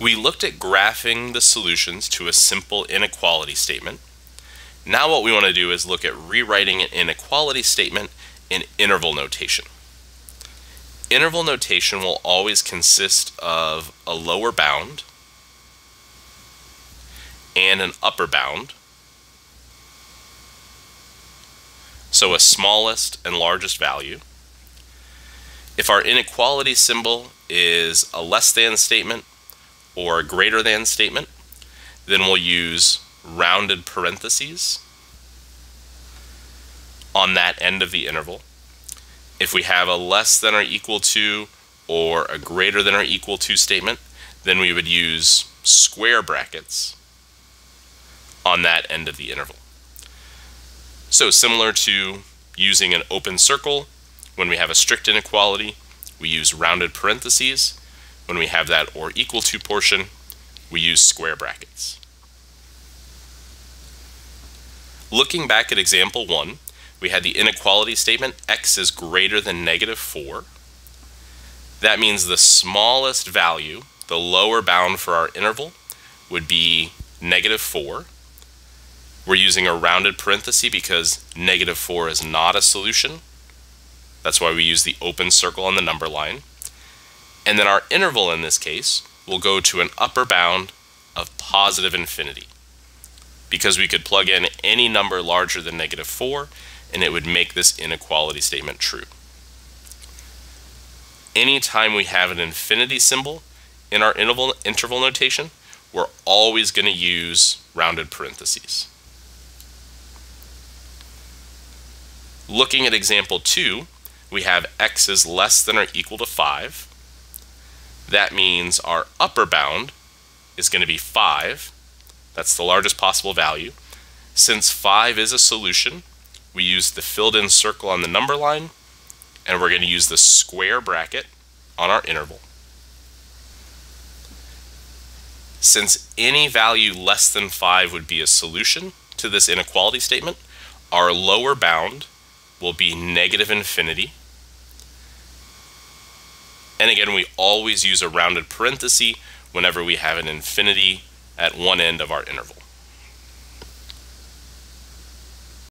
We looked at graphing the solutions to a simple inequality statement. Now what we want to do is look at rewriting an inequality statement in interval notation. Interval notation will always consist of a lower bound and an upper bound. So a smallest and largest value. If our inequality symbol is a less than statement, or a greater than statement. Then we'll use rounded parentheses on that end of the interval. If we have a less than or equal to or a greater than or equal to statement, then we would use square brackets on that end of the interval. So similar to using an open circle, when we have a strict inequality, we use rounded parentheses. When we have that or equal to portion, we use square brackets. Looking back at example 1, we had the inequality statement x is greater than negative 4. That means the smallest value, the lower bound for our interval, would be negative 4. We're using a rounded parenthesis because negative 4 is not a solution. That's why we use the open circle on the number line. And then our interval in this case will go to an upper bound of positive infinity because we could plug in any number larger than negative 4 and it would make this inequality statement true. Anytime we have an infinity symbol in our interval, interval notation, we're always going to use rounded parentheses. Looking at example 2, we have x is less than or equal to 5 that means our upper bound is going to be 5. That's the largest possible value. Since 5 is a solution, we use the filled in circle on the number line, and we're going to use the square bracket on our interval. Since any value less than 5 would be a solution to this inequality statement, our lower bound will be negative infinity, and again, we always use a rounded parenthesis whenever we have an infinity at one end of our interval.